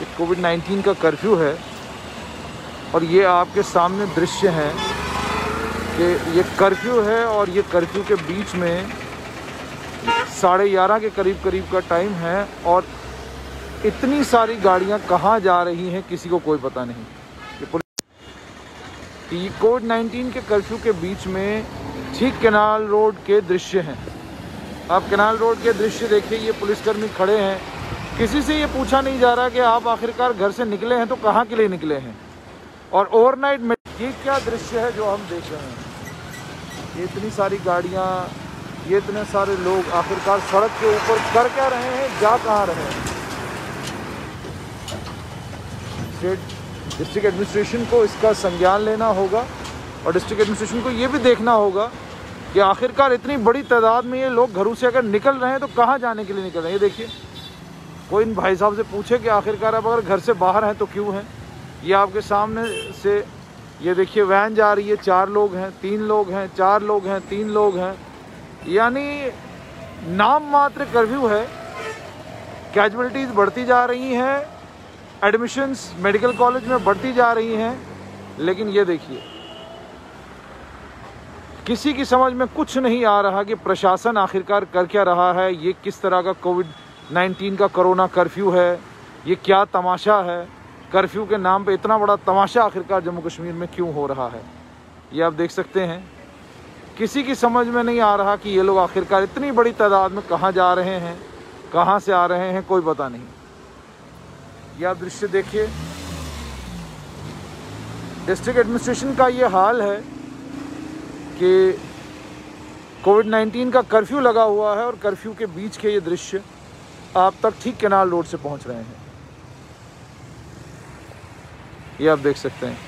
ये कोविड 19 का कर्फ्यू है और ये आपके सामने दृश्य हैं कि ये कर्फ्यू है और ये कर्फ्यू के बीच में साढ़े ग्यारह के करीब करीब का टाइम है और इतनी सारी गाड़ियाँ कहाँ जा रही हैं किसी को कोई पता नहीं। ये कोविड 19 के कर्फ्यू के बीच में ठीक केनाल रोड के दृश्य हैं। आप केनाल रोड के दृश्य देखिए, ये पुलिसकर्मी खड़े हैं। किसी से ये पूछा नहीं जा रहा कि आप आखिरकार घर से निकले हैं तो कहाँ के लिए निकले हैं? और ओवरनाइट में ये क्या दृश्य है जो हम देख रहे हैं? ये इतनी सारी गाड़ियाँ, ये इतने सारे लोग आखिरकार सड़क के ऊपर कर क्या रहे हैं, जा कहाँ रहे हैं? स्टेट डिस्ट्रिक्ट एडमिनिस्ट्रेशन को इसका संज्ञान लेना होगा और डिस्ट्रिक्ट एडमिनिस्ट्रेशन को ये भी देखना होगा कि आखिरकार इतनी बड़ी तादाद में ये लोग घरों से अगर निकल रहे हैं तो कहाँ जाने के लिए निकल रहे हैं? ये देखिए। कोई इन भाई साहब से पूछे कि आखिरकार आप अगर घर से बाहर हैं तो क्यों हैं? ये आपके सामने से, ये देखिए, वैन जा रही है, चार लोग हैं, तीन लोग हैं, चार लोग हैं, तीन लोग हैं। यानी नाम मात्र कर्फ्यू है। कैजुअलिटीज़ बढ़ती जा रही हैं एडमिशन्स मेडिकल कॉलेज में बढ़ती जा रही हैं, लेकिन ये देखिए, किसी की समझ में कुछ नहीं आ रहा कि प्रशासन आखिरकार कर क्या रहा है, ये किस तरह का कोविड 19 का कोरोना कर्फ्यू है, ये क्या तमाशा है? कर्फ्यू के नाम पे इतना बड़ा तमाशा आखिरकार जम्मू कश्मीर में क्यों हो रहा है? ये आप देख सकते हैं। किसी की समझ में नहीं आ रहा कि ये लोग आखिरकार इतनी बड़ी तादाद में कहाँ जा रहे हैं, कहाँ से आ रहे हैं, कोई पता नहीं। ये आप दृश्य देखिए। डिस्ट्रिक्ट एडमिनिस्ट्रेशन का ये हाल है कि कोविड 19 का कर्फ्यू लगा हुआ है और कर्फ्यू के बीच के ये दृश्य आप तक ठीक केनाल रोड से पहुँच रहे हैं। ये आप देख सकते हैं।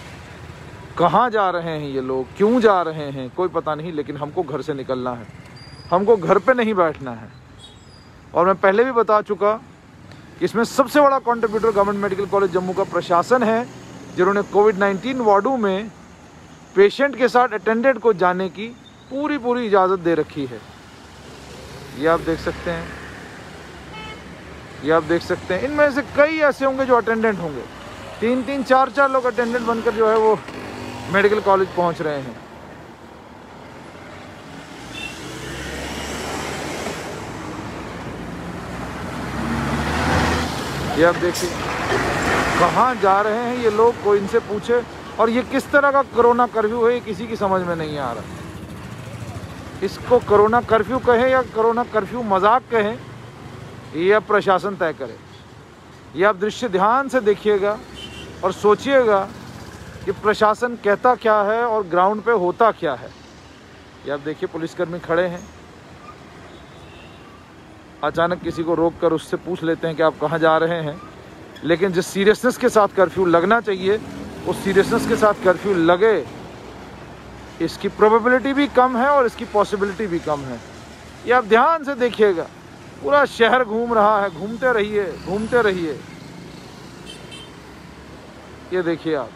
कहाँ जा रहे हैं ये लोग? क्यों जा रहे हैं? कोई पता नहीं, लेकिन हमको घर से निकलना है। हमको घर पे नहीं बैठना है। और मैं पहले भी बता चुका कि इसमें सबसे बड़ा contributor government medical college Jammu का प्रशासन है, जिन्होंने कोविड 19 वार्डों में पेशेंट के साथ अटेंडेंट को जाने की पूरी पूरी इजाज़त दे रखी है। ये आप देख सकते हैं। ये आप देख सकते हैं। इनमें से कई ऐसे होंगे जो अटेंडेंट होंगे। तीन तीन, चार चार लोग अटेंडेंट बनकर जो है वो मेडिकल कॉलेज पहुँच रहे हैं। ये आप देखिए, कहाँ जा रहे हैं ये लोग, कोई इनसे पूछे, और ये किस तरह का कोरोना कर्फ्यू है, ये किसी की समझ में नहीं आ रहा। इसको कोरोना कर्फ्यू कहें या कोरोना कर्फ्यू मज़ाक कहें ये अब प्रशासन तय करे। ये आप दृश्य ध्यान से देखिएगा और सोचिएगा कि प्रशासन कहता क्या है और ग्राउंड पे होता क्या है। ये आप देखिए, पुलिसकर्मी खड़े हैं। अचानक किसी को रोक कर उससे पूछ लेते हैं कि आप कहाँ जा रहे हैं। लेकिन जिस सीरियसनेस के साथ कर्फ्यू लगना चाहिए, उस सीरियसनेस के साथ कर्फ्यू लगे, इसकी प्रोबेबिलिटी भी कम है और इसकी पॉसिबिलिटी भी कम है। ये आप ध्यान से देखिएगा। पूरा शहर घूम रहा है घूमते रहिए घूमते रहिए। ये देखिए आप।